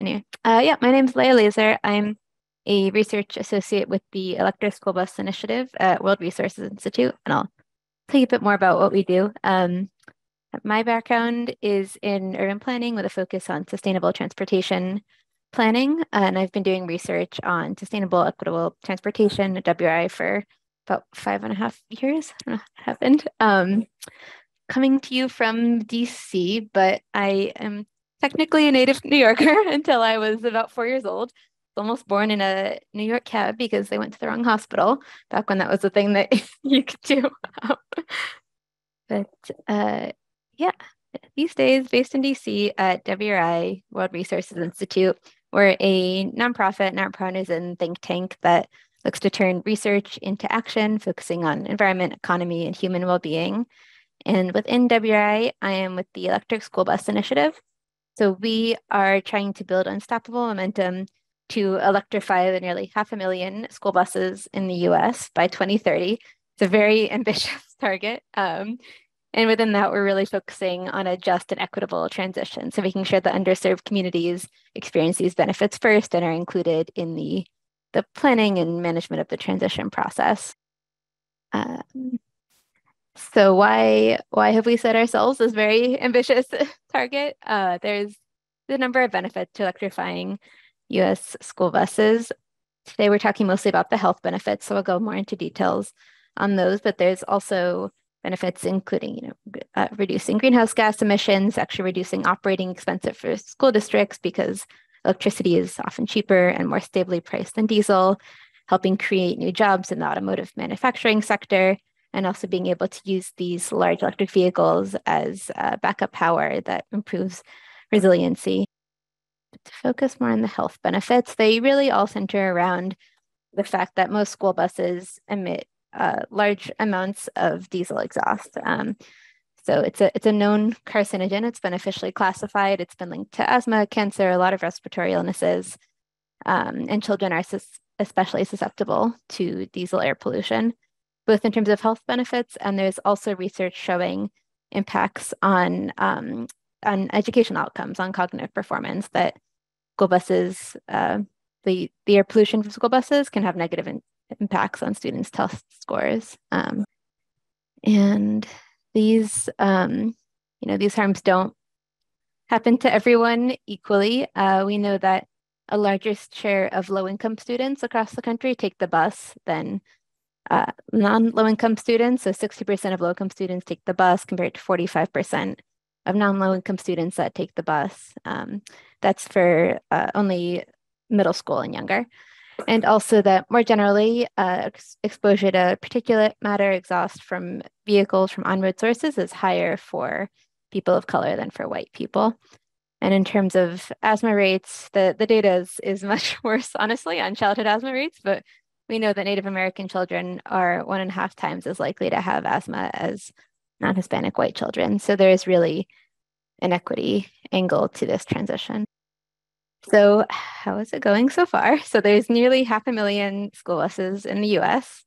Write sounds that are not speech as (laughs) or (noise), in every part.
Anyway, uh, yeah, my name is Leah Lazer. I'm a research associate with the Electric School Bus Initiative at World Resources Institute, and I'll tell you a bit more about what we do. Um, my background is in urban planning with a focus on sustainable transportation planning, and I've been doing research on sustainable, equitable transportation at WRI for about five and a half years. I don't know happened. Um, coming to you from DC, but I am technically a native (laughs) New Yorker until I was about four years old. Almost born in a New York cab because they went to the wrong hospital back when that was the thing that (laughs) you could do. but uh, yeah, these days, based in DC at WRI, World Resources Institute, we're a nonprofit, nonpartisan think tank that looks to turn research into action, focusing on environment, economy, and human well being. And within WRI, I am with the Electric School Bus Initiative. So we are trying to build unstoppable momentum to electrify the nearly half a million school buses in the US by 2030. It's a very (laughs) ambitious target. Um, and within that, we're really focusing on a just and equitable transition. So making sure that underserved communities experience these benefits first and are included in the, the planning and management of the transition process. Um, so why why have we set ourselves this very (laughs) ambitious (laughs) target? Uh, there's the number of benefits to electrifying U.S. school buses. Today we're talking mostly about the health benefits, so we'll go more into details on those. But there's also benefits including you know uh, reducing greenhouse gas emissions, actually reducing operating expenses for school districts because electricity is often cheaper and more stably priced than diesel, helping create new jobs in the automotive manufacturing sector and also being able to use these large electric vehicles as uh, backup power that improves resiliency. But To focus more on the health benefits, they really all center around the fact that most school buses emit uh, large amounts of diesel exhaust. Um, so it's a it's a known carcinogen. It's been officially classified. It's been linked to asthma, cancer, a lot of respiratory illnesses, um, and children are sus- especially susceptible to diesel air pollution both in terms of health benefits, and there's also research showing impacts on um, on educational outcomes, on cognitive performance. That school buses, uh, the the air pollution from school buses can have negative in, impacts on students' test scores, um, and these um, you know these harms don't happen to everyone equally. Uh, we know that a larger share of low income students across the country take the bus than uh, non-low income students. So 60% of low income students take the bus compared to 45% of non-low income students that take the bus. Um, that's for uh, only middle school and younger. And also that more generally, uh, ex exposure to particulate matter exhaust from vehicles from on-road sources is higher for people of color than for white people. And in terms of asthma rates, the, the data is, is (laughs) much worse, honestly, on childhood asthma rates, but we know that Native American children are one and a half times as likely to have asthma as non Hispanic white children. So there is really an equity angle to this transition. So, how is it going so far? (laughs) So, there's nearly half a million school buses in the US.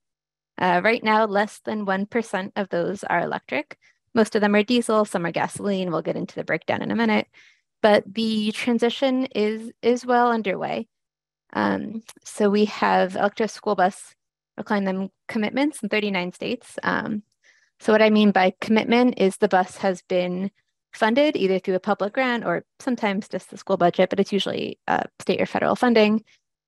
Uh, right now, less than 1% of those are electric. Most of them are diesel, some are gasoline. We'll get into the breakdown in a minute. But the transition is, is well underway. Um, so we have electric school bus, we're them commitments in 39 states. Um, so what I mean by commitment is the bus has been funded either through a public grant or sometimes just the school budget, but it's usually uh, state or federal funding,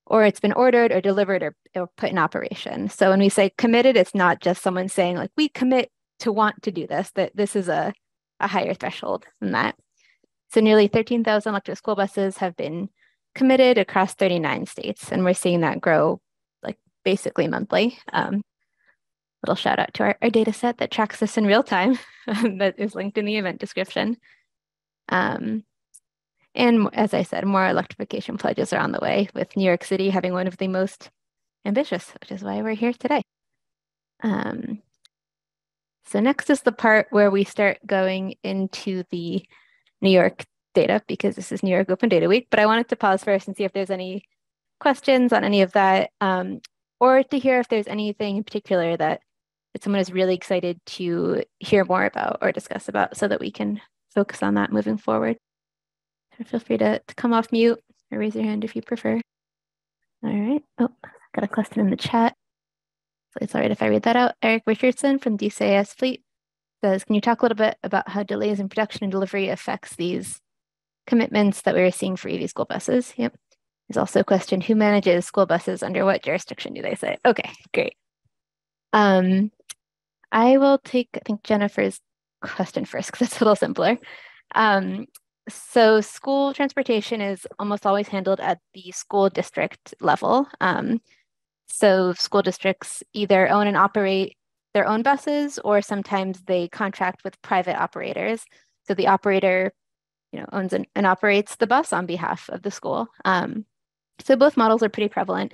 or it's been ordered or delivered or, or put in operation. So when we say committed, it's not just someone saying like, we commit to want to do this, that this is a, a higher threshold than that. So nearly 13,000 electric school buses have been committed across 39 states, and we're seeing that grow like basically monthly. Um, little shout out to our, our data set that tracks this in real time (laughs) that is linked in the event description. Um, and as I said, more electrification pledges are on the way, with New York City having one of the most ambitious, which is why we're here today. Um, so next is the part where we start going into the New York data because this is New York Open Data Week, but I wanted to pause first and see if there's any questions on any of that, um, or to hear if there's anything in particular that, that someone is really excited to hear more about or discuss about so that we can focus on that moving forward. Feel free to, to come off mute or raise your hand if you prefer. All right. Oh, got a question in the chat. So it's all right if I read that out. Eric Richardson from DCAS Fleet says, can you talk a little bit about how delays in production and delivery affects these commitments that we were seeing for EV school buses? Yep. There's also a question, who manages school buses? Under what jurisdiction do they say? Okay, great. Um, I will take, I think, Jennifer's question first because it's a little simpler. Um, so school transportation is almost always handled at the school district level. Um, so school districts either own and operate their own buses or sometimes they contract with private operators. So the operator, you know, owns and, and operates the bus on behalf of the school. Um, so both models are pretty prevalent.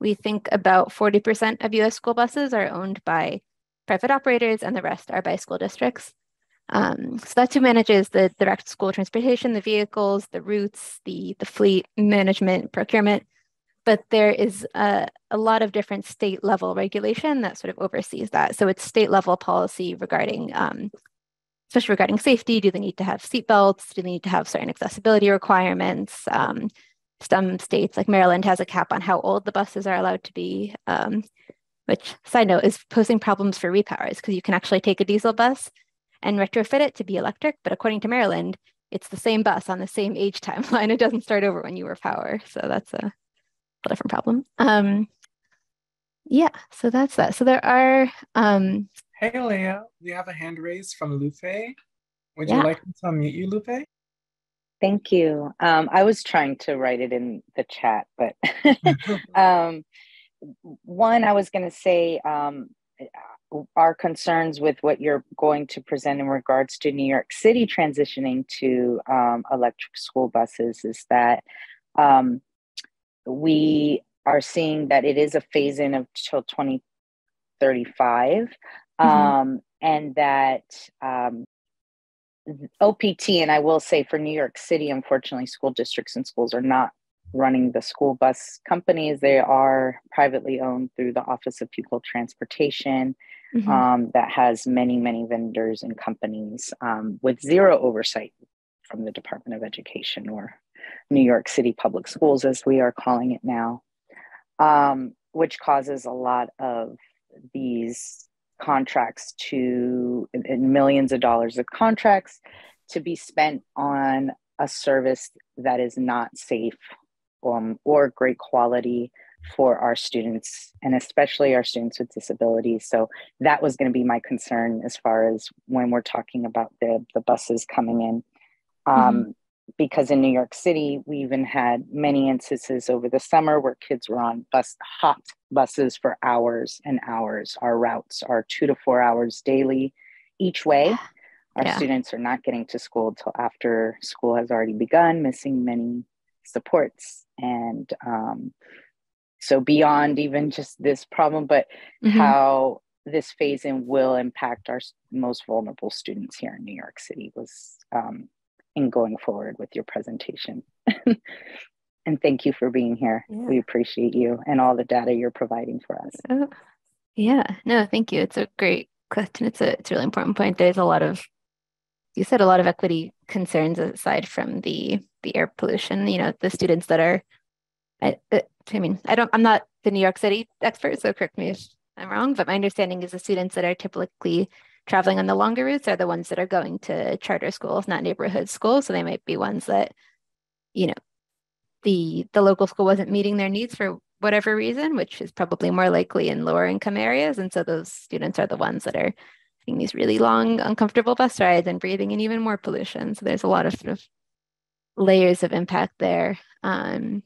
We think about 40% of US school buses are owned by private operators and the rest are by school districts. Um, so that's who manages the direct school transportation, the vehicles, the routes, the, the fleet management, procurement. But there is a, a lot of different state level regulation that sort of oversees that. So it's state level policy regarding, um, especially regarding safety. Do they need to have seatbelts? Do they need to have certain accessibility requirements? Um, some states, like Maryland, has a cap on how old the buses are allowed to be. Um, which, side note, is posing problems for repowers because you can actually take a diesel bus and retrofit it to be electric. But according to Maryland, it's the same bus on the same age (laughs) timeline. It doesn't start over when you repower. So that's a, a different problem. Um, yeah, so that's that. So there are. Um, hey, Leah, we have a hand raised from Lupe. Would yeah. you like me to unmute you, Lupe? Thank you. Um, I was trying to write it in the chat, but (laughs) um, one, I was going to say um, our concerns with what you're going to present in regards to New York City transitioning to um, electric school buses is that um, we are seeing that it is a phase in of till 2035 mm-hmm. um, and that um, OPT, and I will say for New York City, unfortunately, school districts and schools are not running the school bus companies. They are privately owned through the Office of Pupil Transportation mm-hmm. um, that has many, many vendors and companies um, with zero oversight from the Department of Education or New York City Public Schools, as we are calling it now, um, which causes a lot of these contracts to millions of dollars of contracts to be spent on a service that is not safe um, or great quality for our students and especially our students with disabilities so that was going to be my concern as far as when we're talking about the, the buses coming in um, mm-hmm. Because in new york city we even had many instances over the summer where kids were on bus hot buses for hours and hours our routes are two to four hours daily each way our yeah. students are not getting to school until after school has already begun missing many supports and um, so beyond even just this problem but mm-hmm. how this phase in will impact our most vulnerable students here in new york city was um, in going forward with your presentation. (laughs) And thank you for being here. Yeah. we appreciate you and all the data you're providing for us. Oh, yeah no thank you. It's a great question. It's a it's a really important point. There's a lot of you said a lot of equity concerns aside from the the air pollution you know the students that are I, uh, I mean i don't i'm not the new york city expert so correct me if i'm wrong but my understanding is the students that are typically traveling on the longer routes are the ones that are going to charter schools not neighborhood schools. So they might be ones that you know the the local school wasn't meeting their needs for whatever reason which is probably more likely in lower income areas. And so those students are the ones that are taking these really long uncomfortable bus rides and breathing in even more pollution. So there's a lot of sort of layers of impact there. Um,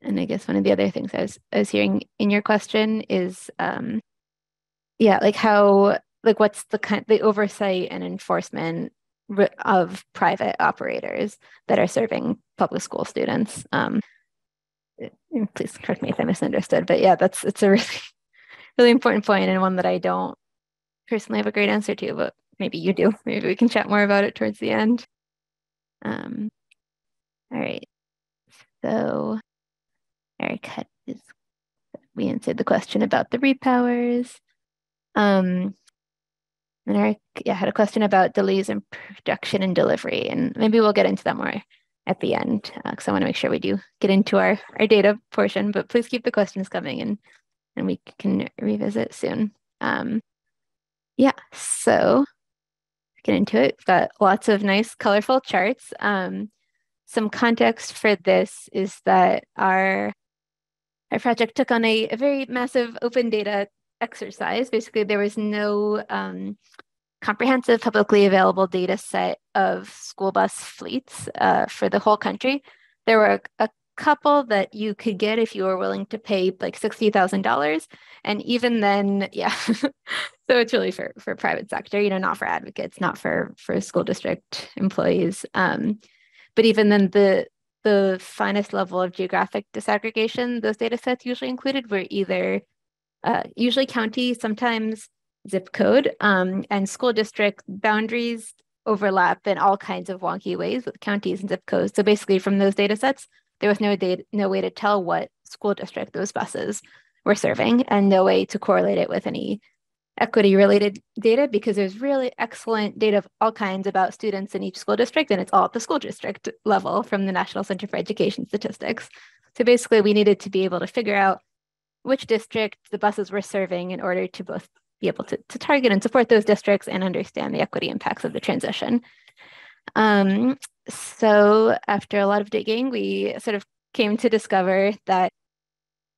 and I guess one of the other things I was, I was hearing in your question is, um, yeah, like how, like what's the kind, the oversight and enforcement of private operators that are serving public school students. Um, please correct me if I misunderstood, but yeah, that's it's a (laughs) really, really important point and one that I don't personally have a great answer to, but maybe you do. Maybe we can chat more about it towards the end. Um, all right. So Eric had his, we answered the question about the repowers. Um, and Eric yeah, had a question about delays in production and delivery, and maybe we'll get into that more at the end because uh, I want to make sure we do get into our, our data portion, but please keep the questions coming and, and we can revisit soon. Um, yeah, so get into it. We've got lots of nice colorful charts. Um, some context for this is that our, our project took on a, a very massive open data exercise. Basically, there was no um, comprehensive publicly available data set of school bus fleets uh, for the whole country. There were a, a, couple that you could get if you were willing to pay like $60,000. And even then, (laughs) yeah. so it's really for, for private sector, you know, not for advocates, not for, for school district employees. Um, but even then the, the finest level of geographic disaggregation, those data sets usually included were either uh, usually county, sometimes zip code um, and school district boundaries overlap in all kinds of wonky ways with counties and zip codes. So basically from those data sets, there was no data, no way to tell what school district those buses were serving and no way to correlate it with any equity related data because there's really excellent data of all kinds about students in each school district and it's all at the school district level from the National Center for Education Statistics. So basically we needed to be able to figure out which district the buses were serving in order to both be able to, to target and support those districts and understand the equity impacts of the transition. Um, so after a lot of digging, we sort of came to discover that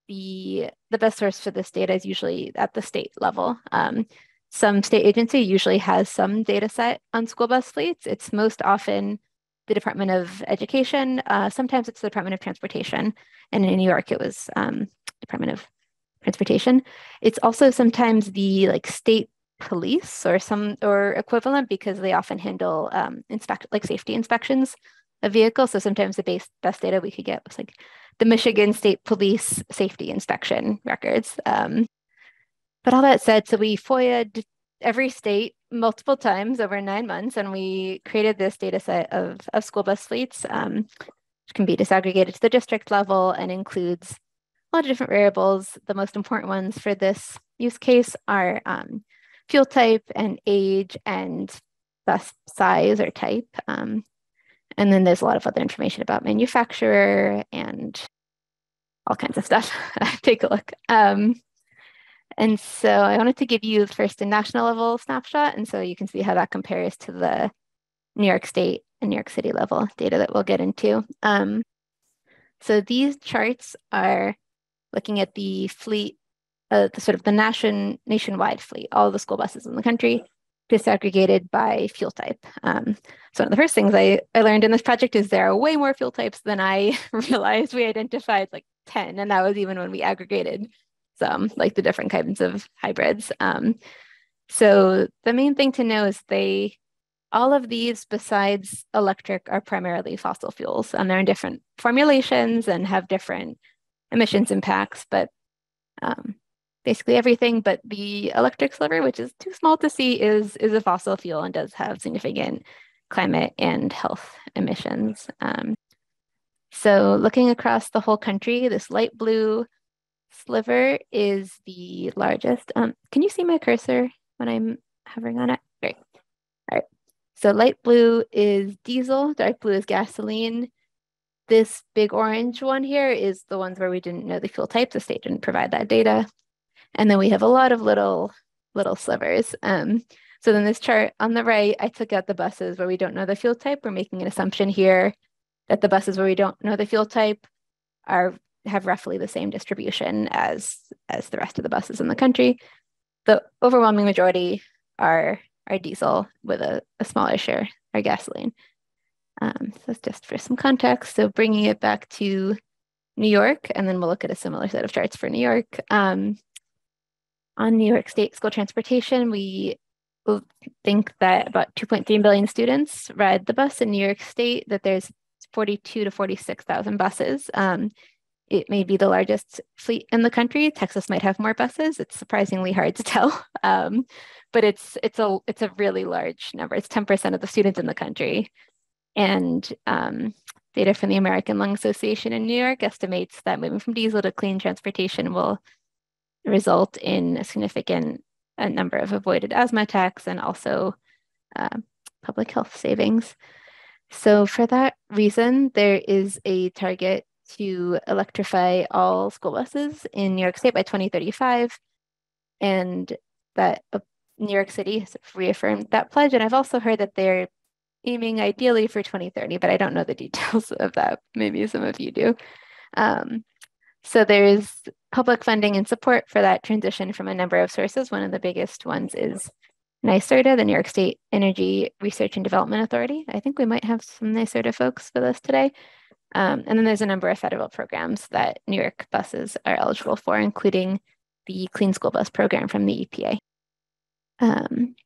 the the best source for this data is usually at the state level. Um, some state agency usually has some data set on school bus fleets. It's most often the Department of Education. Uh, sometimes it's the Department of Transportation. And in New York, it was um, Department of transportation. It's also sometimes the like state police or some or equivalent because they often handle um, inspect like safety inspections of vehicles. So sometimes the base best data we could get was like the Michigan State Police safety inspection records. Um, but all that said, so we FOIA'd every state multiple times over nine months, and we created this data set of, of school bus fleets, um, which can be disaggregated to the district level and includes a lot of different variables. The most important ones for this use case are um, fuel type and age and bus size or type. Um, and then there's a lot of other information about manufacturer and all kinds of stuff. (laughs) Take a look. Um, and so I wanted to give you first a national level snapshot. And so you can see how that compares to the New York State and New York City level data that we'll get into. Um, so these charts are looking at the fleet, uh, the sort of the nation nationwide fleet, all the school buses in the country, disaggregated by fuel type. Um, so one of the first things I, I learned in this project is there are way more fuel types than I (laughs) realized. We identified like 10, and that was even when we aggregated some, like the different kinds of hybrids. Um, so the main thing to know is they, all of these besides electric are primarily fossil fuels, and they're in different formulations and have different emissions impacts, but um, basically everything but the electric sliver, which is too small to see, is, is a fossil fuel and does have significant climate and health emissions. Um, so looking across the whole country, this light blue sliver is the largest. Um, can you see my cursor when I'm hovering on it? Great. All right. So light blue is diesel, dark blue is gasoline, this big orange one here is the ones where we didn't know the fuel type. The state didn't provide that data. And then we have a lot of little, little slivers. Um, so then this chart on the right, I took out the buses where we don't know the fuel type. We're making an assumption here that the buses where we don't know the fuel type are have roughly the same distribution as as the rest of the buses in the country. The overwhelming majority are are diesel with a, a smaller share are gasoline. Um, so that's just for some context. So bringing it back to New York, and then we'll look at a similar set of charts for New York. Um, on New York State school transportation, we think that about 2.3 billion students ride the bus in New York State, that there's 42 to 46,000 buses. Um, it may be the largest fleet in the country. Texas might have more buses. It's surprisingly hard to (laughs) tell, um, but it's it's a it's a really large number. It's 10% of the students in the country. And um, data from the American Lung Association in New York estimates that moving from diesel to clean transportation will result in a significant a number of avoided asthma attacks and also uh, public health savings. So for that reason, there is a target to electrify all school buses in New York State by 2035. And that uh, New York City has reaffirmed that pledge. And I've also heard that they're aiming ideally for 2030, but I don't know the (laughs) details of that. Maybe some of you do. Um, so there's public funding and support for that transition from a number of sources. One of the biggest ones is NYSERDA, the New York State Energy Research and Development Authority. I think we might have some NYSERDA folks with us today. Um, and then there's a number of federal programs that New York buses are eligible for, including the Clean School Bus Program from the EPA. Um,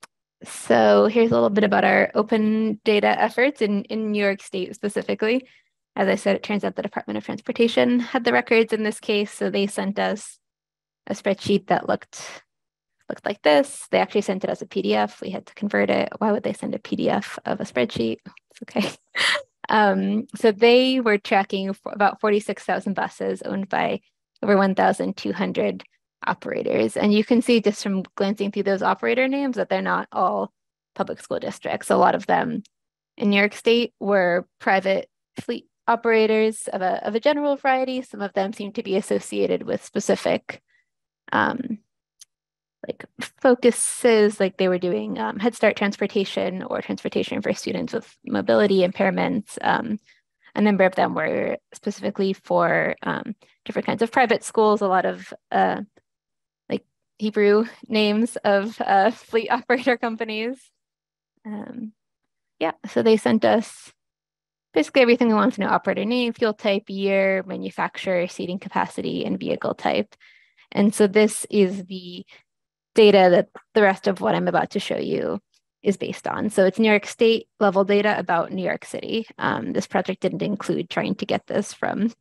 so here's a little bit about our open data efforts in, in New York State specifically. As I said, it turns out the Department of Transportation had the records in this case, so they sent us a spreadsheet that looked looked like this. They actually sent it as a PDF. We had to convert it. Why would they send a PDF of a spreadsheet? It's okay. (laughs) um, so they were tracking about 46,000 buses owned by over 1,200 operators. And you can see just from glancing through those operator names that they're not all public school districts. A lot of them in New York State were private fleet operators of a, of a general variety. Some of them seem to be associated with specific um, like focuses, like they were doing um, Head Start transportation or transportation for students with mobility impairments. Um, a number of them were specifically for um, different kinds of private schools, a lot of uh, like Hebrew names of uh, (laughs) fleet (laughs) operator companies. Um, yeah, so they sent us basically everything we want to know operator name, fuel type, year, manufacturer, seating capacity, and vehicle type. And so this is the data that the rest of what I'm about to show you is based on. So it's New York State level data about New York City. Um, this project didn't include trying to get this from,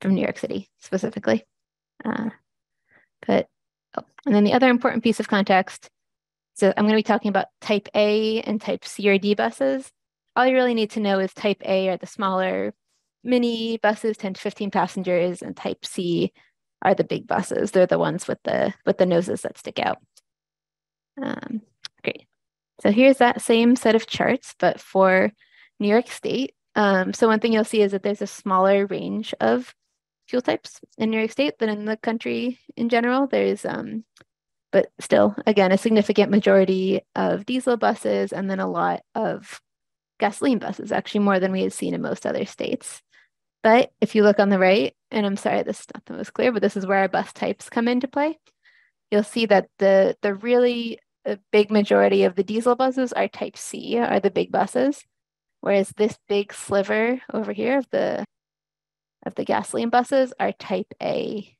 from New York City specifically. Uh, but Oh, and then the other important piece of context, so I'm going to be talking about type A and type C or D buses. All you really need to know is type A are the smaller mini buses, 10 to 15 passengers, and type C are the big buses. They're the ones with the with the noses that stick out. Um, great. So here's that same set of charts, but for New York State. Um, so one thing you'll see is that there's a smaller range of fuel types in New York State than in the country in general. There's, um, but still, again, a significant majority of diesel buses and then a lot of gasoline buses, actually more than we had seen in most other states. But if you look on the right, and I'm sorry, this is not the most clear, but this is where our bus types come into play. You'll see that the the really uh, big majority of the diesel buses are type C, are the big buses, whereas this big sliver over here of the of the gasoline buses are type A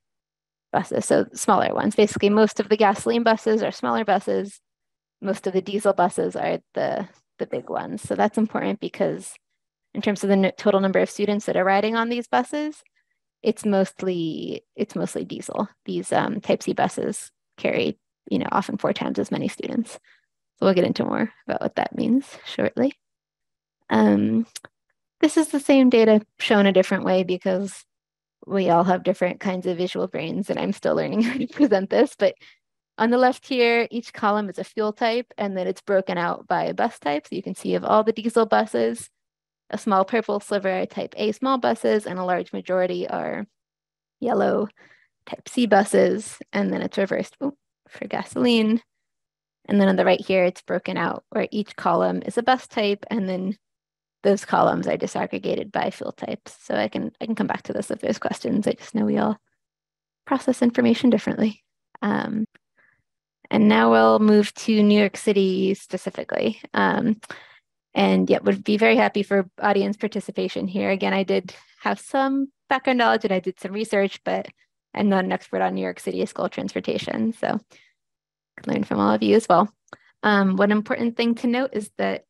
buses, so smaller ones. Basically, most of the gasoline buses are smaller buses. Most of the diesel buses are the, the big ones. So that's important because in terms of the total number of students that are riding on these buses, it's mostly it's mostly diesel. These um, type C buses carry, you know, often four times as many students. So we'll get into more about what that means shortly. Um, this is the same data shown a different way because we all have different kinds of visual brains and I'm still learning (laughs) how to present this. But on the left here, each column is a fuel type and then it's broken out by a bus type. So you can see of all the diesel buses, a small purple sliver are type A small buses and a large majority are yellow type C buses. And then it's reversed for gasoline. And then on the right here, it's broken out where each column is a bus type and then those columns are disaggregated by fuel types. So I can I can come back to this if there's questions. I just know we all process information differently. Um, and now we'll move to New York City specifically. Um, and yeah, would be very happy for audience participation here. Again, I did have some background knowledge and I did some research, but I'm not an expert on New York City school transportation. So I can learn from all of you as well. Um, one important thing to note is that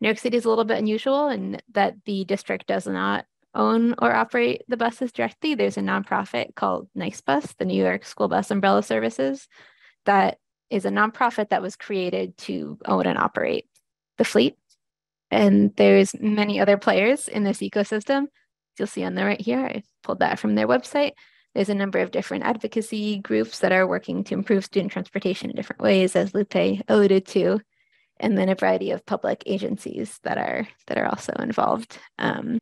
New York City is a little bit unusual in that the district does not own or operate the buses directly. There's a nonprofit called NYSBUS, the New York School Bus Umbrella Services, that is a nonprofit that was created to own and operate the fleet. And there's many other players in this ecosystem. You'll see on the right here, I pulled that from their website. There's a number of different advocacy groups that are working to improve student transportation in different ways, as Lupe alluded to. and then a variety of public agencies that are that are also involved. Um,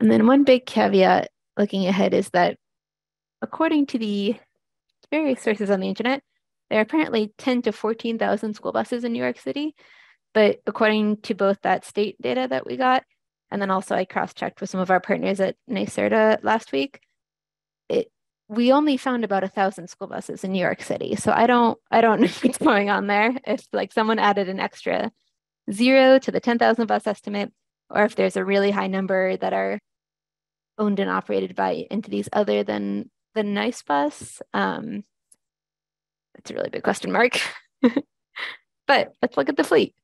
and then one big caveat looking ahead is that according to the various sources on the internet, there are apparently 10 to 14,000 school buses in New York City. But according to both that state data that we got, and then also I cross-checked with some of our partners at NYSERDA last week, we only found about a thousand school buses in New York City. So I don't I don't (laughs) know what's going on there. If like someone added an extra zero to the 10,000 bus estimate, or if there's a really high number that are owned and operated by entities other than the NYSBUS. Um, that's a really big question mark. (laughs) but let's look at the fleet.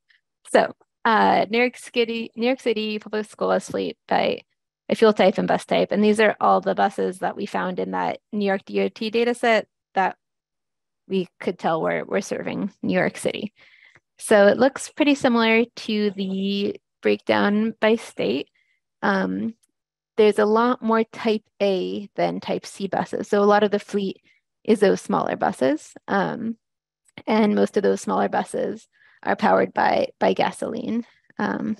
So uh, New York City, New York City public school bus fleet by a fuel type and bus type. And these are all the buses that we found in that New York DOT data set that we could tell were, were serving New York City. So it looks pretty similar to the breakdown by state. Um, there's a lot more type A than type C buses. So a lot of the fleet is those smaller buses. Um, and most of those smaller buses are powered by by gasoline. Um,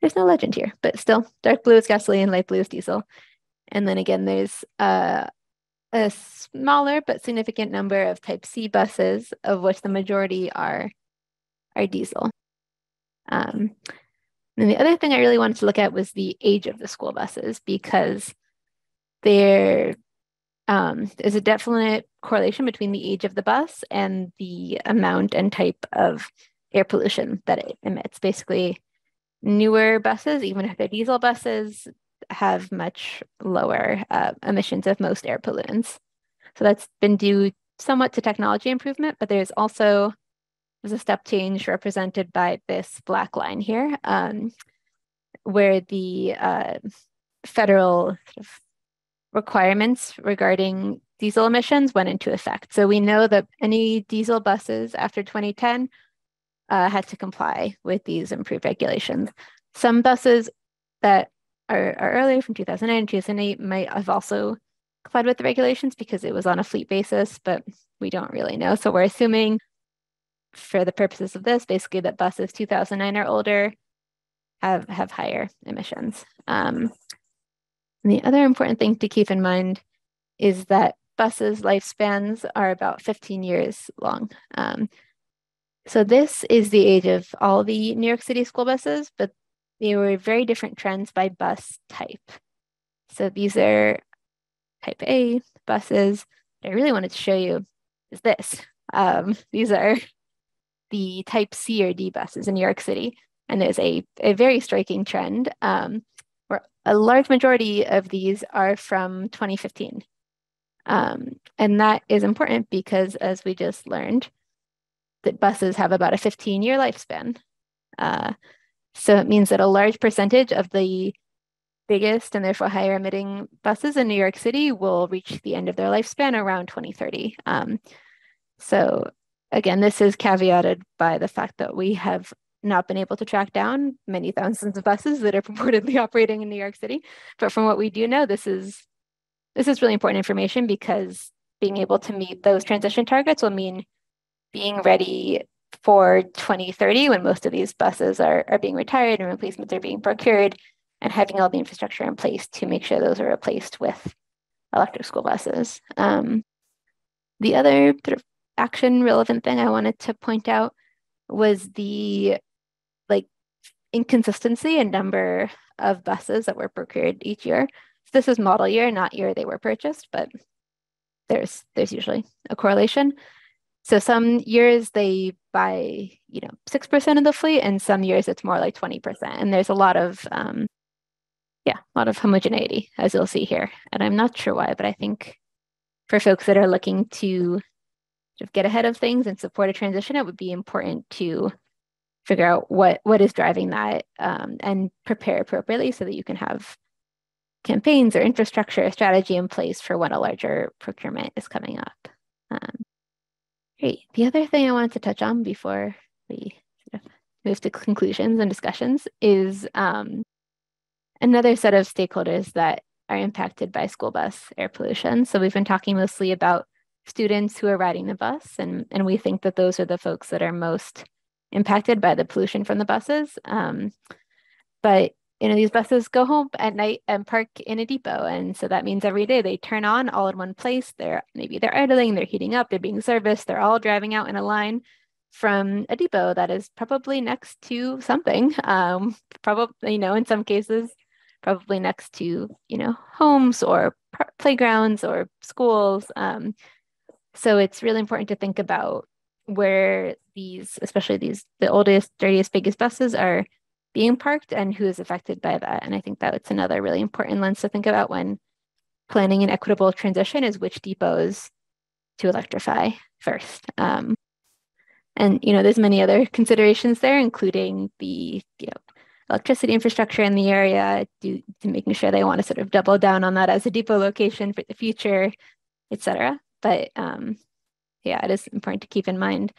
there's no legend here, but still, dark blue is gasoline, light blue is diesel. And then again, there's uh, a smaller but significant number of Type C buses, of which the majority are are diesel. Um, and the other thing I really wanted to look at was the age of the school buses because there um, is a definite correlation between the age of the bus and the amount and type of air pollution that it emits. Basically, newer buses, even if they're diesel buses, have much lower uh, emissions of most air pollutants. So that's been due somewhat to technology improvement, but there's also there's a step change represented by this black line here, um, where the uh, federal requirements regarding diesel emissions went into effect. So we know that any diesel buses after 2010 uh, had to comply with these improved regulations. Some buses that are, are earlier from 2009 and 2008 might have also complied with the regulations because it was on a fleet basis, but we don't really know. So we're assuming for the purposes of this, basically that buses 2009 or older have, have higher emissions. Um, the other important thing to keep in mind is that buses' lifespans are about 15 years long. Um, so this is the age of all the New York City school buses, but they were very different trends by bus type. So these are type A buses. What I really wanted to show you is this. Um, these are the type C or D buses in New York City. And there's a, a very striking trend um, where a large majority of these are from 2015. Um, and that is important because, as we just learned, that buses have about a 15 year lifespan. Uh, so it means that a large percentage of the biggest and therefore higher emitting buses in New York City will reach the end of their lifespan around 2030. Um, so again, this is caveated by the fact that we have not been able to track down many thousands of buses that are (laughs) purportedly operating in New York City. But from what we do know, this is this is really important information because being able to meet those transition targets will mean being ready for 2030 when most of these buses are, are being retired and replacements are being procured and having all the infrastructure in place to make sure those are replaced with electric school buses. Um, the other sort of action relevant thing I wanted to point out was the like inconsistency in number of buses that were procured each year. So this is model year, not year they were purchased, but there's there's usually a correlation. So some years they buy, you know, six percent of the fleet, and some years it's more like twenty percent. And there's a lot of, um, yeah, a lot of homogeneity as you'll see here. And I'm not sure why, but I think for folks that are looking to sort of get ahead of things and support a transition, it would be important to figure out what what is driving that um, and prepare appropriately so that you can have campaigns or infrastructure strategy in place for when a larger procurement is coming up. Um, great. The other thing I wanted to touch on before we sort of move to conclusions and discussions is um, another set of stakeholders that are impacted by school bus air pollution. So we've been talking mostly about students who are riding the bus and, and we think that those are the folks that are most impacted by the pollution from the buses. Um, but you know, these buses go home at night and park in a depot. And so that means every day they turn on all in one place. They're maybe they're idling, they're heating up, they're being serviced, they're all driving out in a line from a depot that is probably next to something. Um, probably, you know, in some cases, probably next to, you know, homes or playgrounds or schools. Um, so it's really important to think about where these, especially these, the oldest, dirtiest, biggest buses are being parked and who is affected by that. And I think that's another really important lens to think about when planning an equitable transition is which depots to electrify first. Um, and you know, there's many other considerations there, including the you know electricity infrastructure in the area, to, to making sure they want to sort of double down on that as a depot location for the future, et cetera. But um, yeah, it is important to keep in mind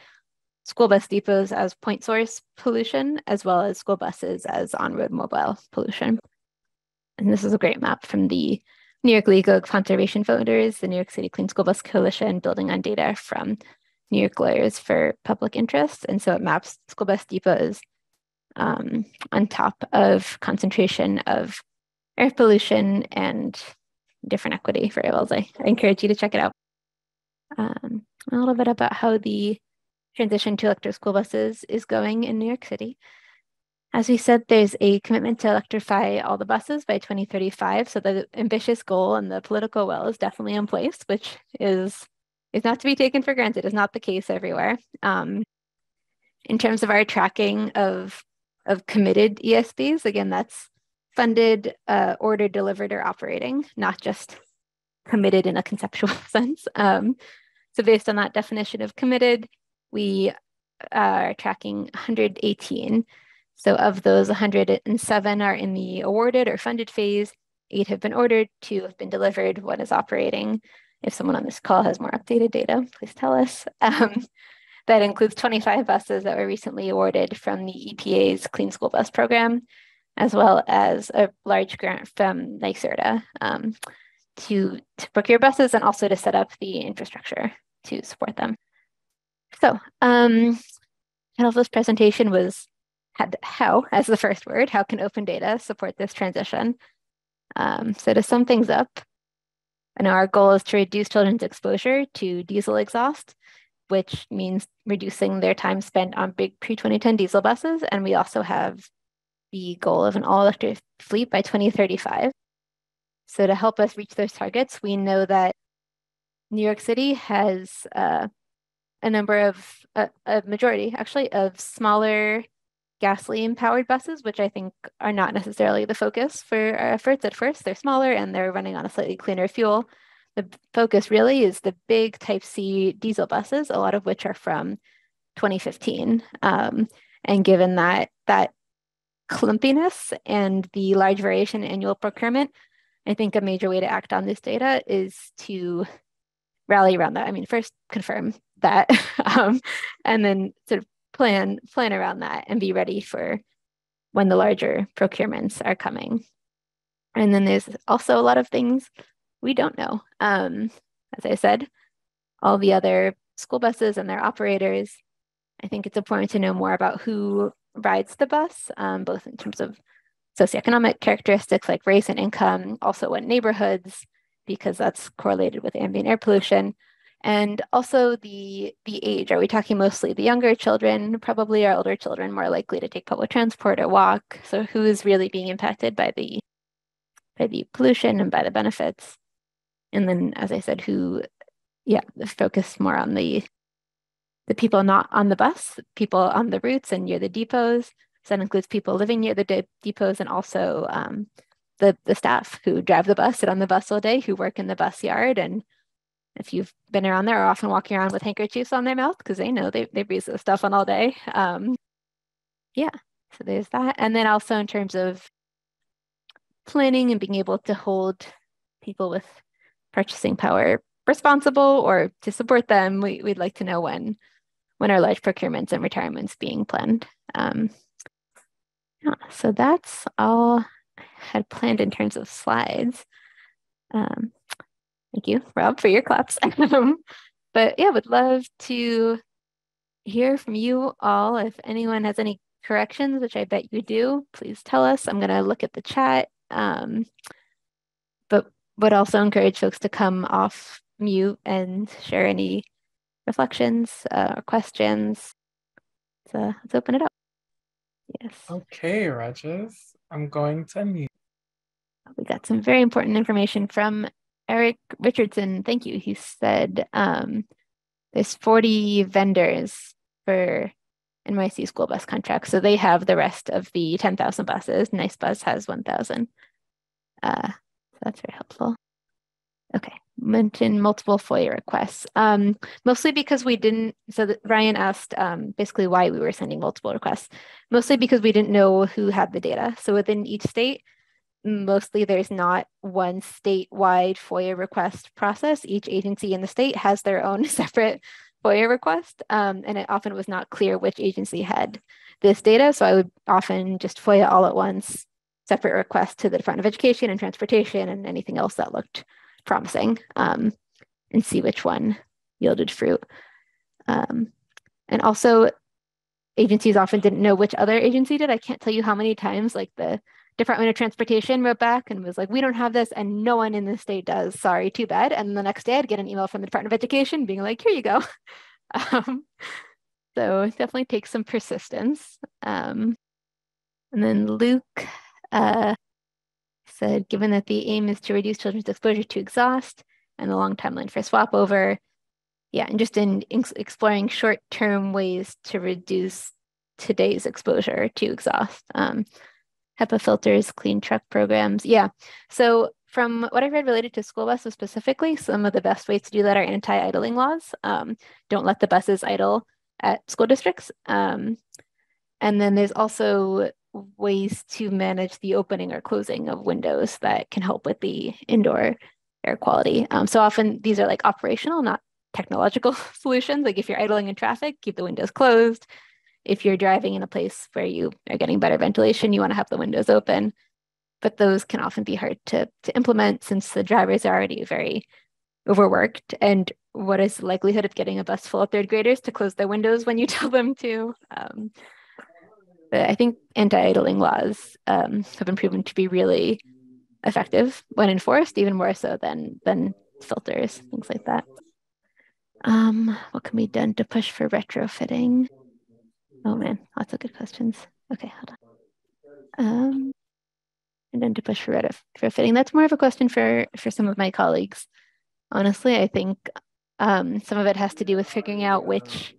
school bus depots as point source pollution, as well as school buses as on-road mobile pollution. And this is a great map from the New York League of Conservation Voters, the New York City Clean School Bus Coalition, building on data from New York Lawyers for Public Interest. And so it maps school bus depots um, on top of concentration of air pollution and different equity variables. I, I encourage you to check it out. Um, a little bit about how the transition to electric school buses is going in New York City. As we said, there's a commitment to electrify all the buses by 2035. So the ambitious goal and the political will is definitely in place, which is is not to be taken for granted. Is not the case everywhere. Um, in terms of our tracking of of committed ESBs, again, that's funded, uh, ordered, delivered, or operating, not just committed in a conceptual (laughs) sense. Um, so based on that definition of committed, we are tracking 118. So of those, 107 are in the awarded or funded phase, eight have been ordered, two have been delivered, one is operating. If someone on this call has more updated data, please tell us. (laughs) Um, that includes 25 buses that were recently awarded from the EPA's Clean School Bus Program, as well as a large grant from NYSERDA um, to, to procure buses and also to set up the infrastructure to support them. So, um, this presentation was had how as the first word. How can open data support this transition? Um, so to sum things up, know our goal is to reduce children's exposure to diesel exhaust, which means reducing their time spent on big pre-2010 diesel buses. And we also have the goal of an all-electric fleet by 2035. So to help us reach those targets, we know that New York City has uh, a number of a, a majority actually of smaller gasoline powered buses, which I think are not necessarily the focus for our efforts at first. They're smaller and they're running on a slightly cleaner fuel. The focus really is the big type C diesel buses, a lot of which are from 2015. Um, and given that that clumpiness and the large variation in annual procurement, I think a major way to act on this data is to rally around that. I mean, first confirm that, (laughs) um, and then sort of plan plan around that and be ready for when the larger procurements are coming. And then there's also a lot of things we don't know. Um, as I said, all the other school buses and their operators. I think it's important to know more about who rides the bus, um, both in terms of socioeconomic characteristics like race and income, also what neighborhoods, because that's correlated with ambient air pollution, and also the the age are we talking mostly the younger children? Probably our older children more likely to take public transport or walk. So who is really being impacted by the by the pollution and by the benefits? And then as i said who yeah focus more on the the people not on the bus people on the routes and near the depots. So that includes people living near the de- depots and also um, the the staff who drive the bus sit on the bus all day who work in the bus yard and if you've been around there, are often walking around with handkerchiefs on their mouth because they know they, they breathe this stuff on all day. Um, yeah, so there's that. And then also in terms of planning and being able to hold people with purchasing power responsible or to support them, we, we'd like to know when when our large procurements and retirements being planned. Um, yeah, so that's all I had planned in terms of slides. Um, Thank you, Rob, for your claps. (laughs) Um, but yeah, would love to hear from you all. If anyone has any corrections, which I bet you do, please tell us. I'm going to look at the chat. Um, but would also encourage folks to come off mute and share any reflections uh, or questions. So let's open it up. Yes. Okay, Regis, I'm going to mute. We got some very important information from Eric Richardson. Thank you. He said um, there's 40 vendors for NYC school bus contracts. So they have the rest of the 10,000 buses. Nice Bus has 1,000. Uh, so that's very helpful. Okay, mention multiple FOIA requests. Um, mostly because we didn't, so Ryan asked um, basically why we were sending multiple requests. Mostly because we didn't know who had the data. So within each state, mostly there's not one statewide FOIA request process. Each agency in the state has their own (laughs) separate FOIA request, um, and it often was not clear which agency had this data. So I would often just FOIA all at once, separate requests to the Department of Education and Transportation and anything else that looked promising, um, and see which one yielded fruit. Um, and also, agencies often didn't know which other agency did. I can't tell you how many times, like the Department of Transportation wrote back and was like, we don't have this and no one in the state does. Sorry, too bad. And the next day I'd get an email from the Department of Education being like, here you go. (laughs) um, so it definitely takes some persistence. Um, and then Luke uh, said, given that the aim is to reduce children's exposure to exhaust and the long timeline for swap over, yeah, and just in, in exploring short-term ways to reduce today's exposure to exhaust. Um, HEPA filters, clean truck programs. Yeah. So from what I've read related to school buses specifically, some of the best ways to do that are anti-idling laws. Um, don't let the buses idle at school districts. Um, and then there's also ways to manage the opening or closing of windows that can help with the indoor air quality. Um, so often these are like operational, not technological (laughs) solutions. Like if you're idling in traffic, keep the windows closed if you're driving in a place where you are getting better ventilation, you want to have the windows open. But those can often be hard to, to implement since the drivers are already very overworked. And what is the likelihood of getting a bus full of third graders to close their windows when you (laughs) tell them to? Um, but I think anti-idling laws um, have been proven to be really effective when enforced, even more so than than filters, things like that. Um, what can be done to push for retrofitting? Oh man, lots of good questions. Okay, hold on. Um, and then to push for for fitting. That's more of a question for for some of my colleagues. Honestly, I think um, some of it has to do with figuring out which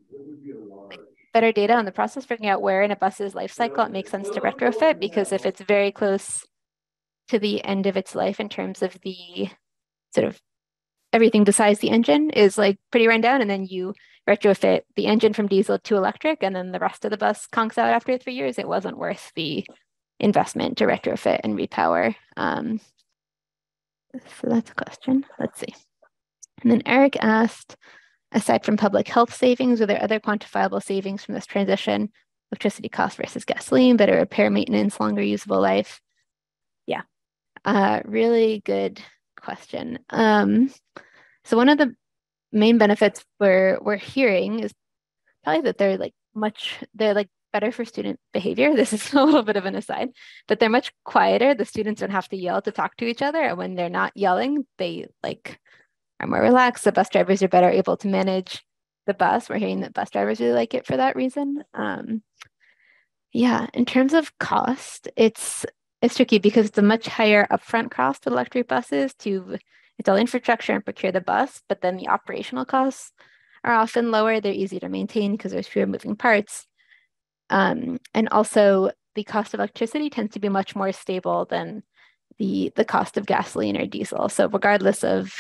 like, better data on the process, figuring out where in a bus's life cycle it makes sense to retrofit. Because if it's very close to the end of its life in terms of the sort of everything besides the engine is like pretty run down, and then you retrofit the engine from diesel to electric and then the rest of the bus conks out after three years, it wasn't worth the investment to retrofit and repower. Um, so that's a question. Let's see. And then Eric asked, aside from public health savings, are there other quantifiable savings from this transition? Electricity cost versus gasoline, better repair maintenance, longer usable life? Yeah, uh, really good question. Um, so one of the main benefits we're we're hearing is probably that they're like much they're like better for student behavior. (laughs) This is a little bit of an aside, but they're much quieter. The students don't have to yell to talk to each other. And when they're not yelling, they like are more relaxed. The bus drivers are better able to manage the bus. We're hearing that bus drivers really like it for that reason. Um, yeah, in terms of cost, it's it's tricky because it's a much higher upfront cost with electric buses to install infrastructure and procure the bus, but then the operational costs are often lower. They're easy to maintain because there's fewer moving parts. Um, and also the cost of electricity tends to be much more stable than the, the cost of gasoline or diesel. So regardless of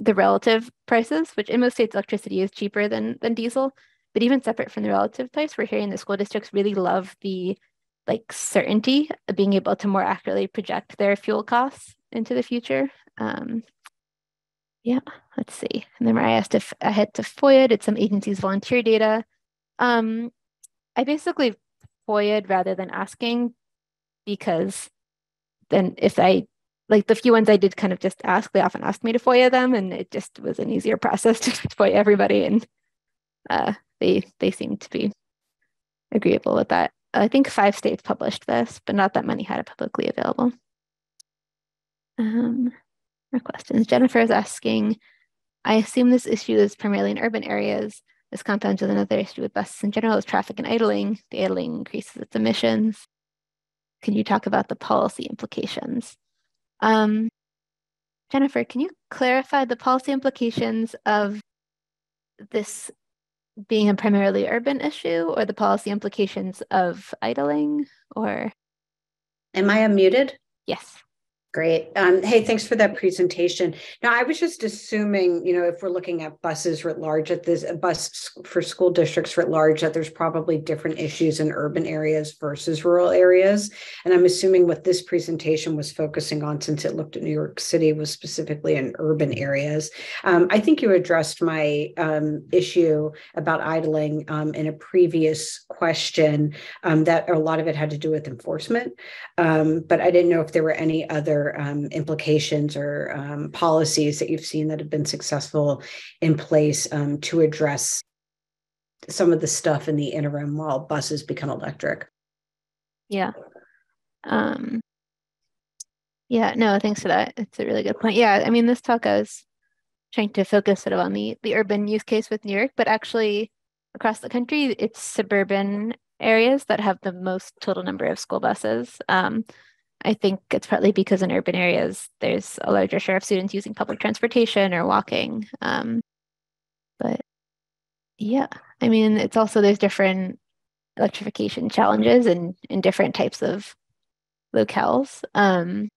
the relative prices, which in most states electricity is cheaper than, than diesel, but even separate from the relative price, we're hearing the school districts really love the like certainty of being able to more accurately project their fuel costs into the future. Um, yeah, let's see. And then I asked if I had to FOIA, did some agencies volunteer data? Um, I basically FOIA'd rather than asking because then if I, like the few ones I did kind of just ask, they often asked me to FOIA them and it just was an easier (laughs) process to FOIA everybody and uh, they they seemed to be agreeable with that. I think five states published this, but not that many had it publicly available. Um, more questions. Jennifer is asking, I assume this issue is primarily in urban areas. This compounds with another issue with buses in general is traffic and idling. The idling increases its emissions. Can you talk about the policy implications? Um, Jennifer, can you clarify the policy implications of this being a primarily urban issue or the policy implications of idling or? Am I unmuted? Yes. Great. Um, hey, thanks for that presentation. Now, I was just assuming, you know, if we're looking at buses writ large, at this bus for school districts writ large, that there's probably different issues in urban areas versus rural areas. And I'm assuming what this presentation was focusing on, since it looked at New York City, was specifically in urban areas. Um, I think you addressed my um, issue about idling um, in a previous question. Um, that a lot of it had to do with enforcement, um, but I didn't know if there were any other um, implications or um, policies that you've seen that have been successful in place um, to address some of the stuff in the interim while buses become electric? Yeah. Um, yeah, no, thanks for that. It's a really good point. Yeah, I mean, this talk I was trying to focus sort of on the, the urban use case with New York, but actually across the country, it's suburban areas that have the most total number of school buses. Um, I think it's partly because in urban areas there's a larger share of students using public transportation or walking. Um, but yeah, I mean, it's also there's different electrification challenges in in different types of locales. Um,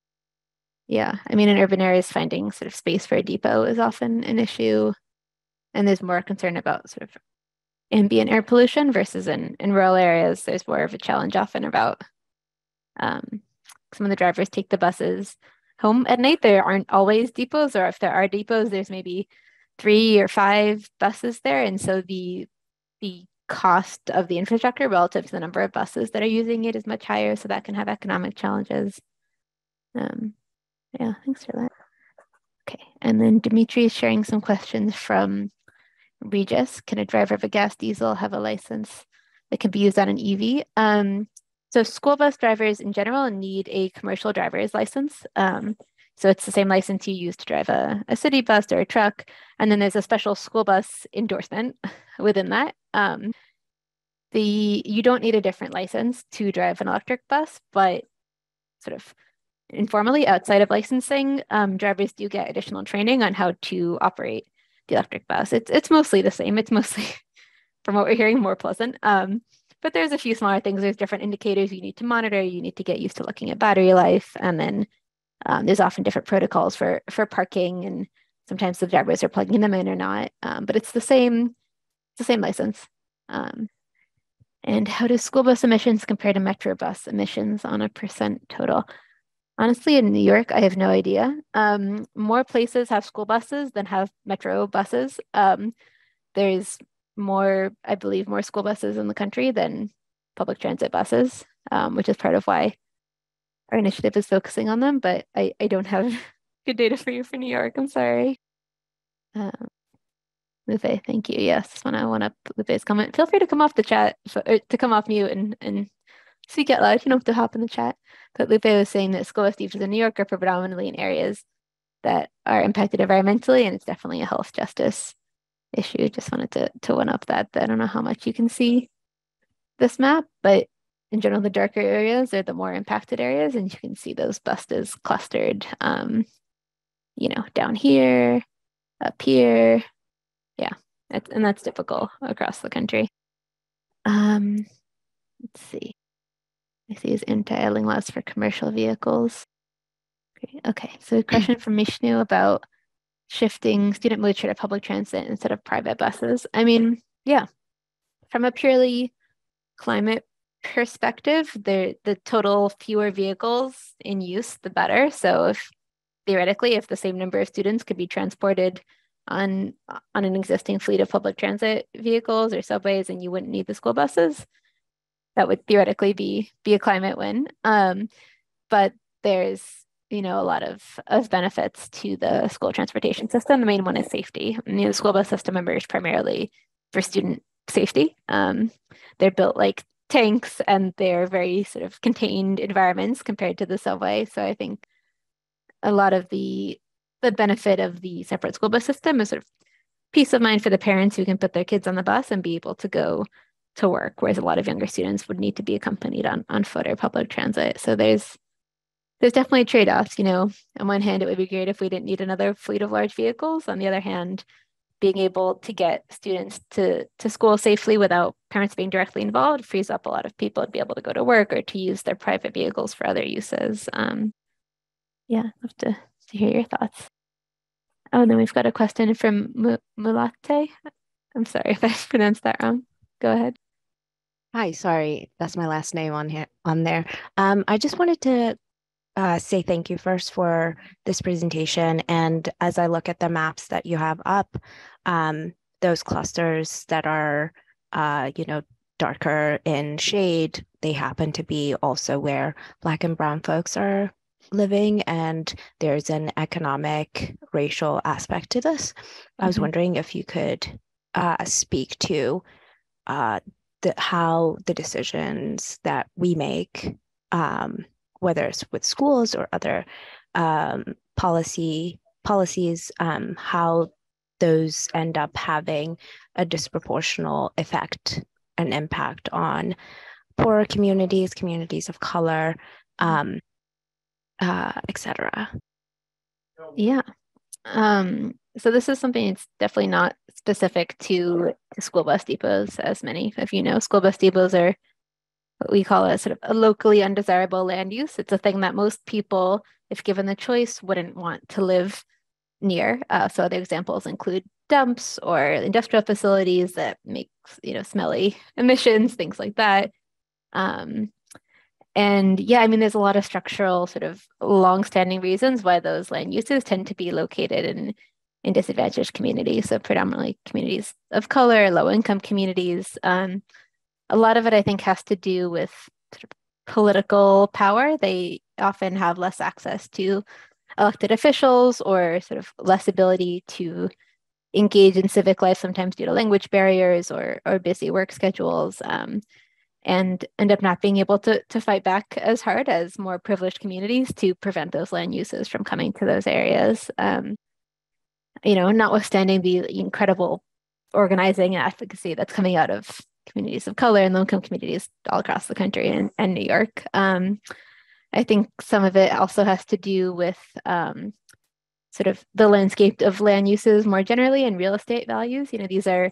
yeah, I mean, in urban areas, finding sort of space for a depot is often an issue, and there's more concern about sort of ambient air pollution versus in in rural areas. There's more of a challenge often about um, some of the drivers take the buses home at night. There aren't always depots, or if there are depots, there's maybe three or five buses there, and so the the cost of the infrastructure relative to the number of buses that are using it is much higher. So that can have economic challenges. Um, yeah, thanks for that. Okay, and then Dimitri is sharing some questions from Regis. Can a driver of a gas diesel have a license that can be used on an EV? Um, so school bus drivers in general need a commercial driver's license. Um, so it's the same license you use to drive a, a city bus or a truck. And then there's a special school bus endorsement (laughs) within that. Um, the you don't need a different license to drive an electric bus, but sort of informally outside of licensing, um, drivers do get additional training on how to operate the electric bus. It's it's mostly the same. It's mostly, (laughs) from what we're hearing, more pleasant. Um, but there's a few smaller things. There's different indicators you need to monitor. You need to get used to looking at battery life, and then um, there's often different protocols for for parking, and sometimes the drivers are plugging them in or not. Um, but it's the same, it's the same license. Um, and how do school bus emissions compare to metro bus emissions on a percent total? Honestly, in New York, I have no idea. Um, more places have school buses than have metro buses. Um, there's more, I believe, more school buses in the country than public transit buses, um, which is part of why our initiative is focusing on them. But I, I don't have (laughs) good data for you for New York. I'm sorry. Um, Lupe, thank you. Yes, when I want up Lupe's comment, feel free to come off the chat, for, to come off mute and, and speak out loud. You don't have to hop in the chat. But Lupe was saying that school bus depots in New York are predominantly in areas that are impacted environmentally, and it's definitely a health justice issue. Just wanted to, to one up that. I don't know how much you can see this map, but in general, the darker areas are the more impacted areas, and you can see those buses clustered, um, you know, down here, up here. Yeah, that's, and that's typical across the country. Um, let's see. I see is anti-idling laws for commercial vehicles. Okay, so a question from Mishnu about shifting student literature to public transit instead of private buses. I mean, yeah, from a purely climate perspective, the the total fewer vehicles in use, the better. So if theoretically, if the same number of students could be transported on on an existing fleet of public transit vehicles or subways, and you wouldn't need the school buses, that would theoretically be be a climate win. Um, but there's you know, a lot of, of benefits to the school transportation system. The main one is safety. You know, the school bus system emerged primarily for student safety. Um, they're built like tanks and they're very sort of contained environments compared to the subway. So I think a lot of the the benefit of the separate school bus system is sort of peace of mind for the parents who can put their kids on the bus and be able to go to work, whereas a lot of younger students would need to be accompanied on, on foot or public transit. So there's there's definitely trade-offs, you know. On one hand, it would be great if we didn't need another fleet of large vehicles. On the other hand, being able to get students to, to school safely without parents being directly involved frees up a lot of people to be able to go to work or to use their private vehicles for other uses. Um, yeah, love to, to hear your thoughts. Oh, and then we've got a question from M- Mulate. I'm sorry (laughs) if I pronounced that wrong. Go ahead. Hi, sorry, that's my last name on here on there. Um, I just wanted to uh, say thank you first for this presentation. And as I look at the maps that you have up, um, those clusters that are, uh, you know, darker in shade, they happen to be also where Black and Brown folks are living and there's an economic racial aspect to this. Mm-hmm. I was mm-hmm. wondering if you could uh, speak to uh, the, how the decisions that we make, um, whether it's with schools or other um, policy policies, um, how those end up having a disproportional effect and impact on poorer communities, communities of color, um, uh, etc. Yeah. Um, so this is something that's definitely not specific to, to school bus depots, as many of you know. School bus depots are what we call a sort of a locally undesirable land use. It's a thing that most people, if given the choice, wouldn't want to live near. Uh, so other examples include dumps or industrial facilities that make you know smelly (laughs) emissions, things like that. Um, and yeah, I mean, there's a lot of structural sort of long-standing reasons why those land uses tend to be located in in disadvantaged communities, so predominantly communities of color, low-income communities. Um, a lot of it, I think, has to do with sort of political power. They often have less access to elected officials or sort of less ability to engage in civic life, sometimes due to language barriers or or busy work schedules. Um, and end up not being able to, to fight back as hard as more privileged communities to prevent those land uses from coming to those areas. Um, you know, notwithstanding the incredible organizing and advocacy that's coming out of communities of color and low-income communities all across the country and, and New York. Um, I think some of it also has to do with um, sort of the landscape of land uses more generally and real estate values. You know, these are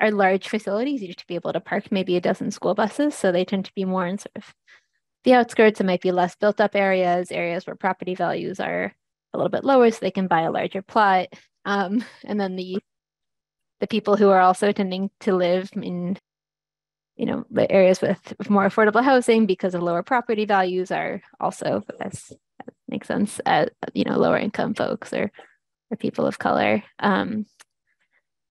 are large facilities. You to be able to park maybe a dozen school buses. So they tend to be more in sort of the outskirts. It might be less built up areas, areas where property values are a little bit lower, so they can buy a larger plot. Um, and then the the people who are also tending to live in you know the areas with, more affordable housing because of lower property values are also as makes sense uh, you know lower income folks or or people of color um,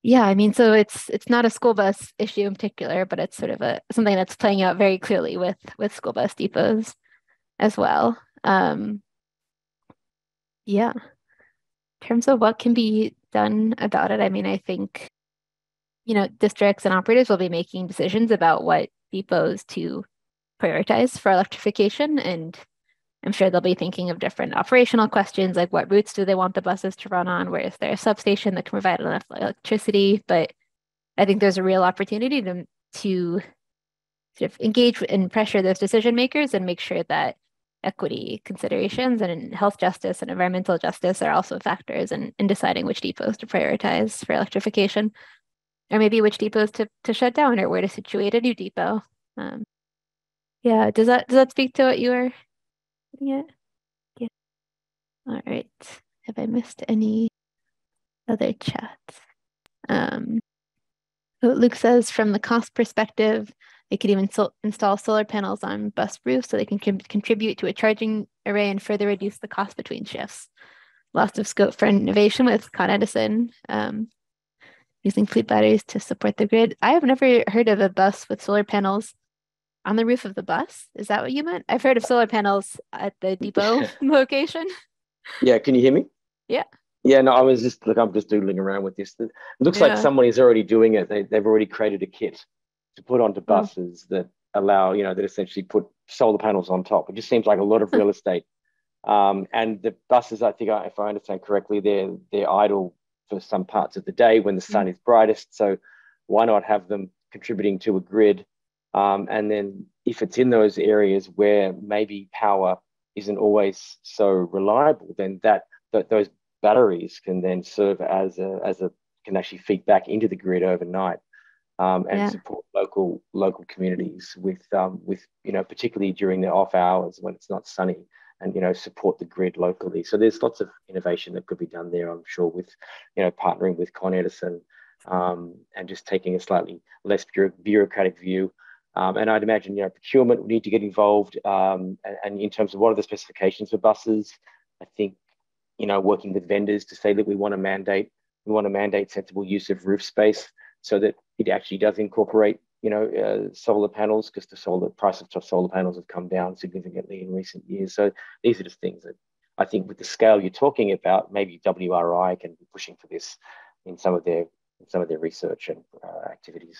yeah, I mean, so it's it's not a school bus issue in particular, but it's sort of a something that's playing out very clearly with with school bus depots as well. Um, yeah. In terms of what can be done about it, I mean, I think you know districts and operators will be making decisions about what depots to prioritize for electrification and I'm sure they'll be thinking of different operational questions like what routes do they want the buses to run on? Where is there a substation that can provide enough electricity? But I think there's a real opportunity to, to sort of engage and pressure those decision makers and make sure that equity considerations and health justice and environmental justice are also factors in, in deciding which depots to prioritize for electrification or maybe which depots to, to shut down or where to situate a new depot. Um, yeah, does that does that speak to what you were yeah. Yeah. All right. Have I missed any other chats? Um, Luke says from the cost perspective, they could even so install solar panels on bus roofs so they can contribute to a charging array and further reduce the cost between shifts. Lots of scope for innovation with Con Edison um, using fleet batteries to support the grid. I have never heard of a bus with solar panels on the roof of the bus. Is that what you meant? I've heard of solar panels at the depot (laughs) (laughs) location. Yeah, can you hear me? Yeah. Yeah, no, I was just look. I'm just doodling around with this. It looks yeah. like someone is already doing it. They, they've already created a kit to put onto hmm. buses that allow, you know, that essentially put solar panels on top. It just seems like a lot of real (laughs) estate. Um, and the buses, I think, if I understand correctly, they're they're idle for some parts of the day when the sun is brightest. So why not have them contributing to a grid? Um, and then if it's in those areas where maybe power isn't always so reliable, then that, that those batteries can then serve as a as a can actually feed back into the grid overnight um, and yeah. support local local communities with um, with you know particularly during the off hours when it's not sunny and you know support the grid locally. So there's lots of innovation that could be done there. I'm sure with you know partnering with Con Edison um, and just taking a slightly less bureaucratic view. Um, and I'd imagine, you know, procurement would need to get involved. Um, and, and, in terms of what are the specifications for buses, I think, you know, working with vendors to say that we want to mandate, we want to mandate sensible use of roof space so that it actually does incorporate, you know, uh, solar panels because the solar price of solar panels have come down significantly in recent years. So these are just things that I think with the scale you're talking about, maybe WRI can be pushing for this in some of their in some of their research and uh, activities.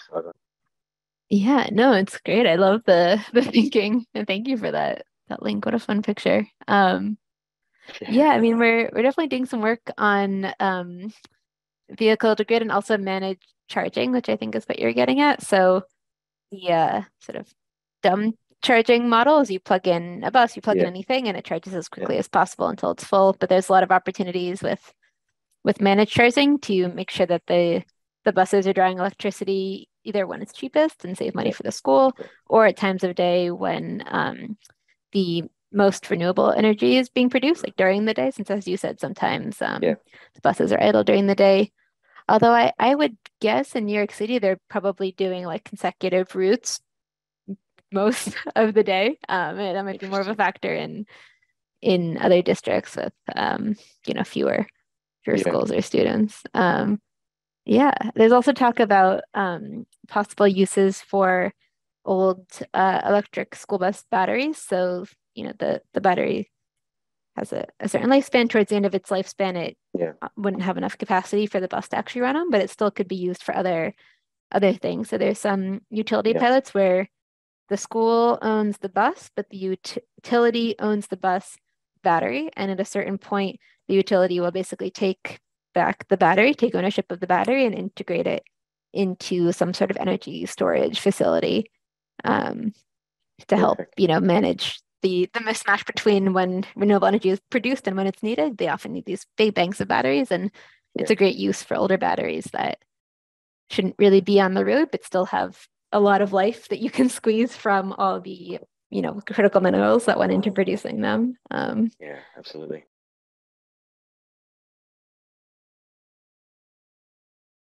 Yeah, no, it's great. I love the the (laughs) thinking, and thank you for that that link. What a fun picture. Um, yeah, I mean, we're we're definitely doing some work on um, vehicle to grid and also manage charging, which I think is what you're getting at. So the uh, sort of dumb charging model is you plug in a bus, you plug yeah. in anything, and it charges as quickly yeah. as possible until it's full. But there's a lot of opportunities with with managed charging to make sure that the the buses are drawing electricity either when it's cheapest and save money yeah. for the school, or at times of day when um, the most renewable energy is being produced, like during the day. Since, as you said, sometimes um, the buses are idle during the day. Although I, I would guess in New York City, they're probably doing like consecutive routes most (laughs) of the day. Um, and that might be more of a factor in in other districts with um, you know fewer fewer yeah. schools or students. Um, yeah, there's also talk about um, possible uses for old uh, electric school bus batteries. So you know the the battery has a, a certain lifespan. Towards the end of its lifespan, it yeah. Uh, wouldn't have enough capacity for the bus to actually run on, but it still could be used for other other things. So there's some utility yeah. pilots where the school owns the bus, but the ut- utility owns the bus battery, and at a certain point, the utility will basically take back the battery, take ownership of the battery, and integrate it into some sort of energy storage facility um, to help you know manage the the mismatch between when renewable energy is produced and when it's needed. They often need these big banks of batteries, and it's a great use for older batteries that shouldn't really be on the road, but still have a lot of life that you can (laughs) squeeze from all the you know critical minerals that went into producing them. Um, yeah, absolutely.